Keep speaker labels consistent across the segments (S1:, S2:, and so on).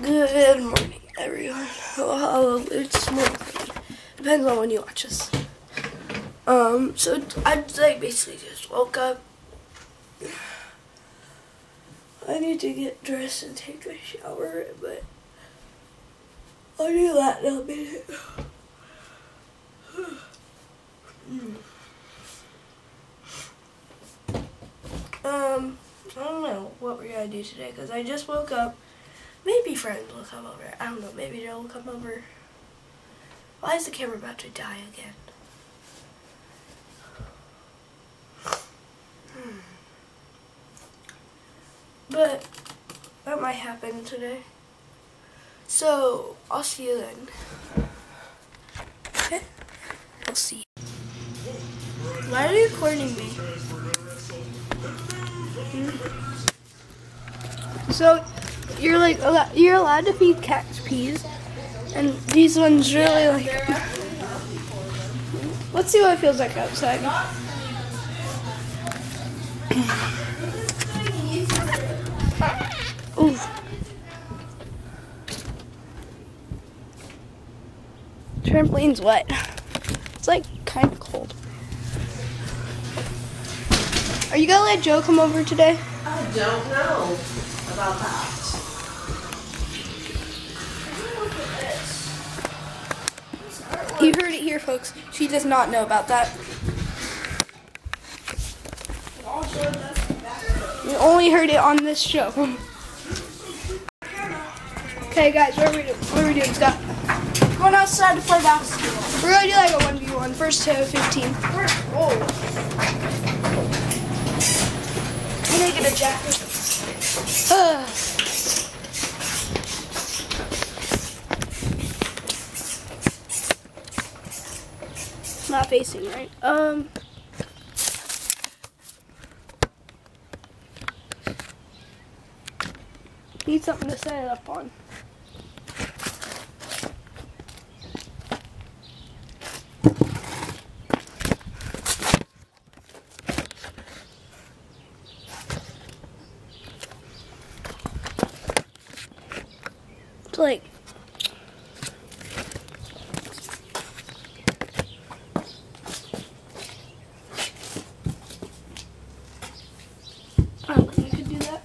S1: Good morning, everyone. Well, it's morning. Depends on when you watch this. Um, so I like basically just woke up. I need to get dressed and take a shower, but I'll do that in a minute. Um, I don't know what we're gonna do today because I just woke up. Maybe friends will come over. I don't know. Maybe they'll come over. Why is the camera about to die again? Hmm. But that might happen today. So I'll see you then. Okay? I'll see you. Why are you recording me? So you're like you're allowed to feed cats peas, and these ones really like. Let's see what it feels like outside. Ooh. Trampoline's wet. It's like kind of cold. Are you gonna let Joe come over today?
S2: I don't know about that.
S1: You heard it here, folks. She does not know about that. You only heard it on this show. Okay, guys, what are we doing? What are we doing, Scott?
S2: Going outside to play basketball.
S1: We're gonna do like a one v one, first to fifteen.
S2: Oh. I'm gonna get a jacket.
S1: not facing right. Um. Need something to set it up on. It's like I don't think you could do that.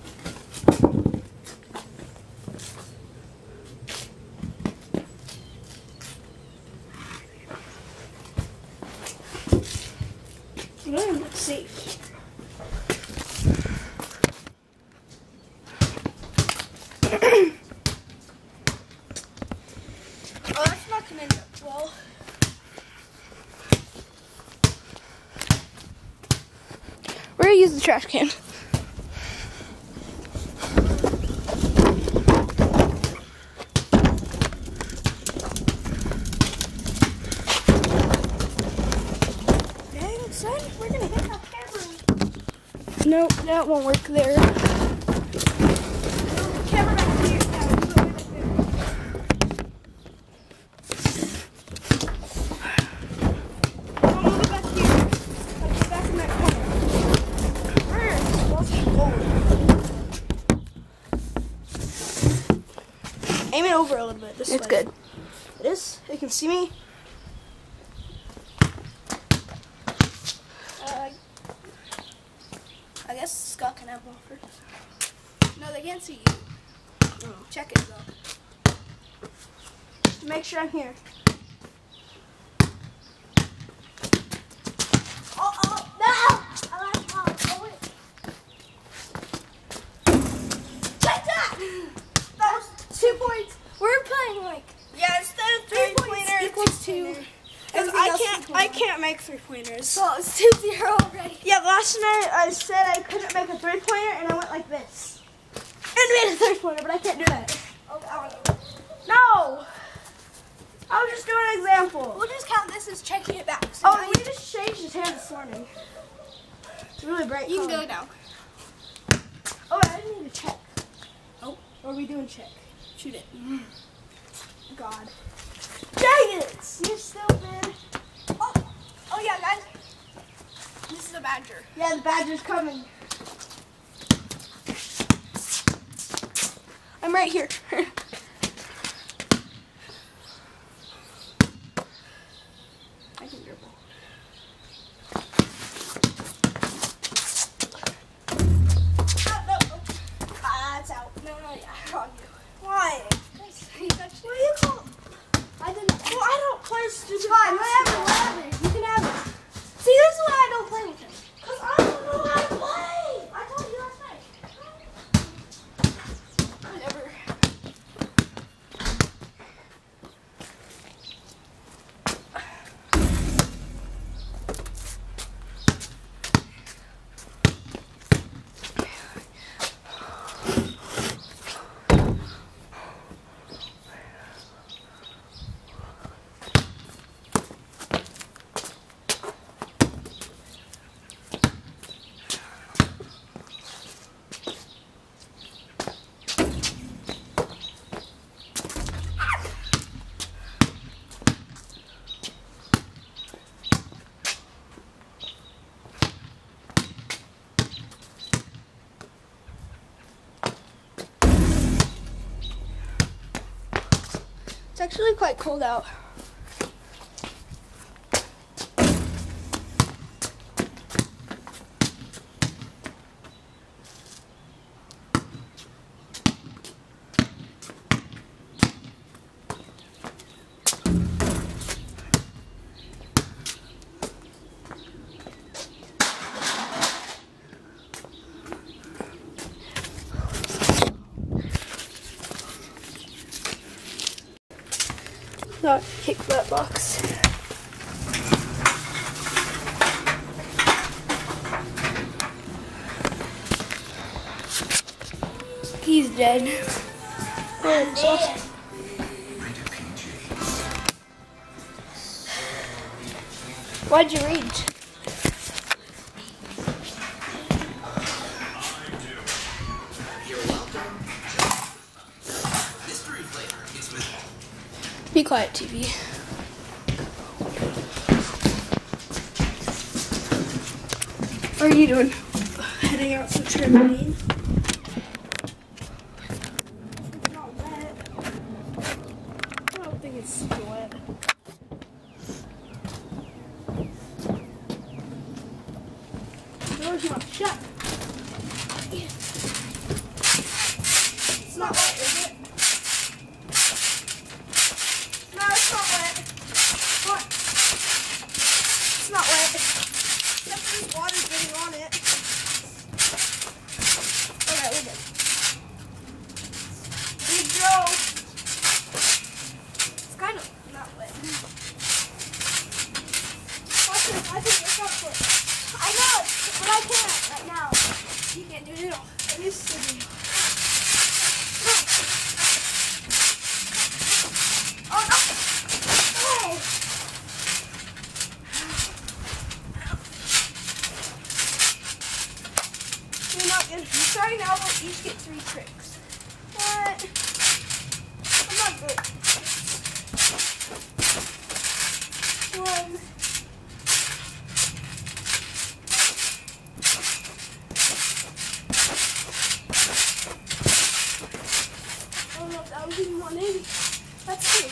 S1: You don't even look safe. Oh, that's not gonna end up well. We're gonna use the trash can.
S2: Dang, son, we're gonna hit that camera.
S1: Nope, that won't work there.
S2: Camera back here. Yeah, we'll put it right there. Oh, move it back here. Like, back in that corner. Where? Well, it's Aim it over a little bit. This
S1: It's
S2: way.
S1: good.
S2: This? You can see me? Uh, I guess Scott can have one first.
S1: No, they can't see you.
S2: Oh.
S1: Check it though.
S2: Make sure I'm here. Oh, oh, no! I like how oh, wait. Take that! That was two points.
S1: We're playing like
S2: Yeah, instead of
S1: three
S2: three
S1: points
S2: Because I can't, I can't make three pointers.
S1: So it's two zero already.
S2: Yeah, last night I said I couldn't make a three pointer and I went like this. And made a three pointer, but I can't do that. No! I was just doing an example.
S1: We'll just count this as checking it back. So
S2: Oh, we just changed his hand this morning. It's really bright.
S1: you can
S2: color.
S1: go now.
S2: Oh, I didn't need to check.
S1: Oh.
S2: Or are we doing check?
S1: Shoot it. Mm.
S2: God. Dang it! You stupid.
S1: Oh, oh yeah, guys. This is a badger.
S2: Yeah, the badger's coming.
S1: I'm right here. stupid.
S2: It's fine, whatever, whatever. Actually quite cold out.
S1: Not kick that box. He's dead.
S2: So-
S1: Why'd you read? Be quiet, TV. What are you doing?
S2: heading out to. The door's shut. It's not wet, is it? No, it's not wet. What? It's not wet. Except there's water getting on it. Okay, we're good. Big Joe. It's kind of not wet. Watch this. I think it's not wet. I know it, but I can't right now.
S1: You can't do it all.
S2: I used to be. Oh no! Oh! Not starting now, but each get three tricks. What? I'm not good. One. I don't know if that was even 180. That's two.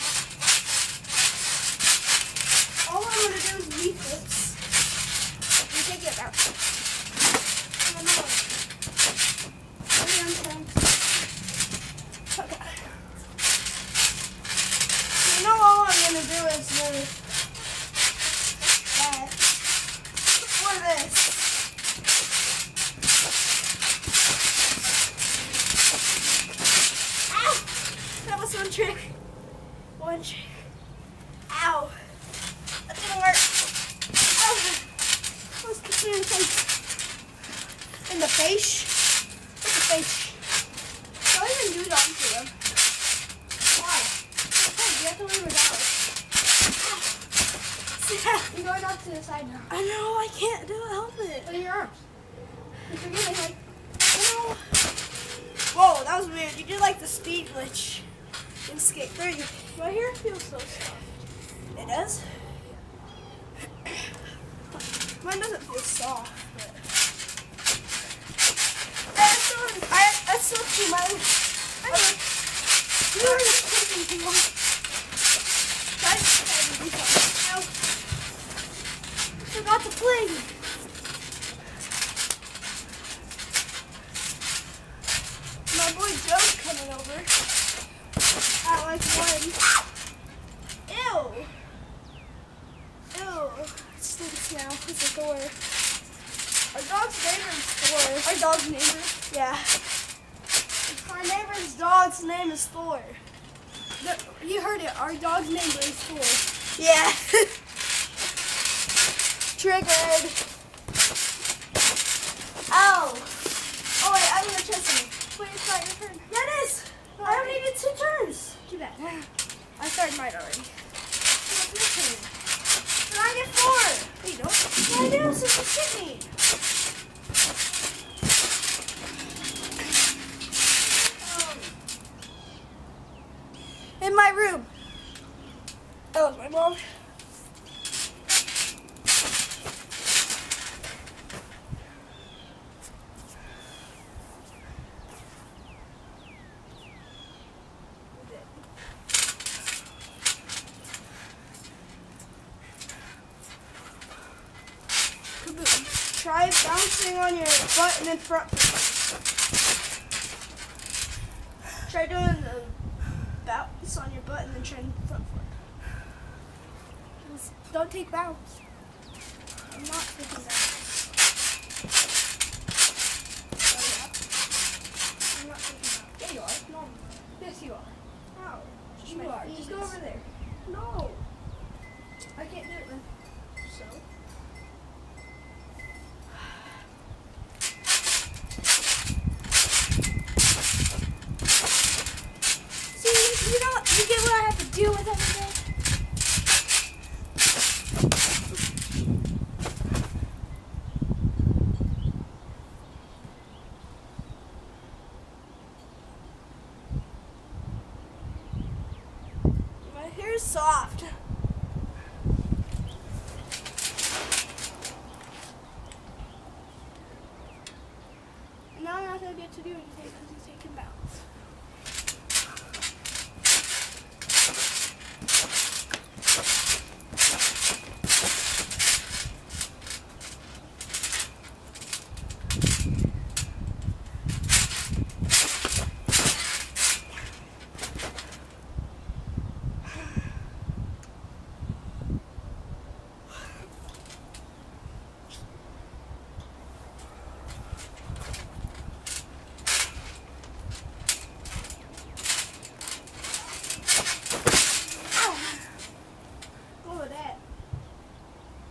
S2: All I'm gonna do is leave this. You take it out. And then I'll- Okay, I'm done. Okay. You know all I'm gonna do is move that for this. Ow! That was one trick. One trick. Ow! That didn't work. Ow! Let's kick me in the face. In the face? In the face. Don't even do that to them. Why? Hey, you have to leave it out. You're going off to the side now. I know, I can't do it. Help it. Look at your arms. You're forgetting, like, you know. Whoa, that was weird. You did like the speed glitch in Skate 3. Right here feels so soft. It does? Mine doesn't feel soft, but. That's still, I, that's still too mine. Okay. You were just taking too long. To do. My boy Joe's coming over. At like one. Ew. Oh, it stinks now. It's a door.
S1: Our dog's name is Thor.
S2: Our dog's neighbor.
S1: Yeah.
S2: My neighbor's dog's name is Thor.
S1: The- you heard it. Our dog's name is Thor.
S2: Yeah.
S1: Triggered.
S2: Ow. Oh wait, I'm gonna try something.
S1: Wait, it's not your turn.
S2: Yeah, it is. I don't even two turns.
S1: Too bad. I started mine already.
S2: What's your turn? But I get four.
S1: No, you don't.
S2: Yeah, I do, since you hit me.
S1: In my room. That was my mom. Kaboom.
S2: Try on your butt and then front. Try doing the bounce on your butt and then try front foot.
S1: Just Don't take bounce.
S2: I'm not taking that. I'm not taking that.
S1: Yeah, you are.
S2: No,
S1: Yes, you are.
S2: how? Just
S1: You are.
S2: feet.
S1: Just go over there.
S2: No.
S1: I can't do it then.
S2: So?
S1: See, you know, you get what I have to deal with every day.
S2: My hair's soft.
S1: I'm not get to do anything because he's taking bounce.
S2: What was that?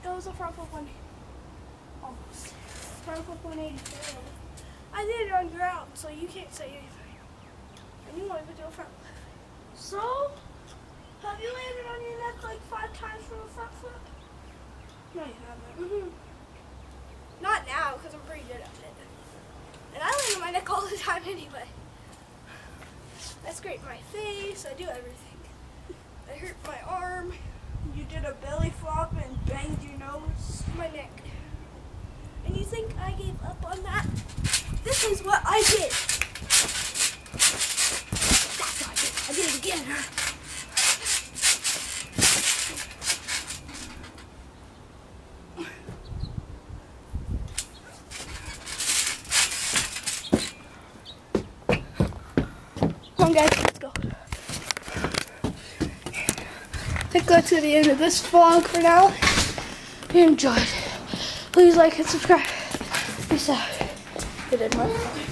S1: That was a front flip one. Almost. Front flip 180. I did it on ground, so you can't say anything. And you wanted to do a front flip.
S2: So? Have you landed on your neck like five times from a front flip?
S1: No, you haven't.
S2: Mm-hmm.
S1: Not now, because I'm pretty good at it. And I land on my neck all the time anyway. I scrape my face, I do everything. I hurt my arm,
S2: You did a belly flop and banged your nose.
S1: my neck. And you think I gave up on that? This is what I did. That's what I did. I did it again. Come on, guys, let's go. Let's go to the end of this vlog for now. If you enjoyed, please like and subscribe. Peace out. Did my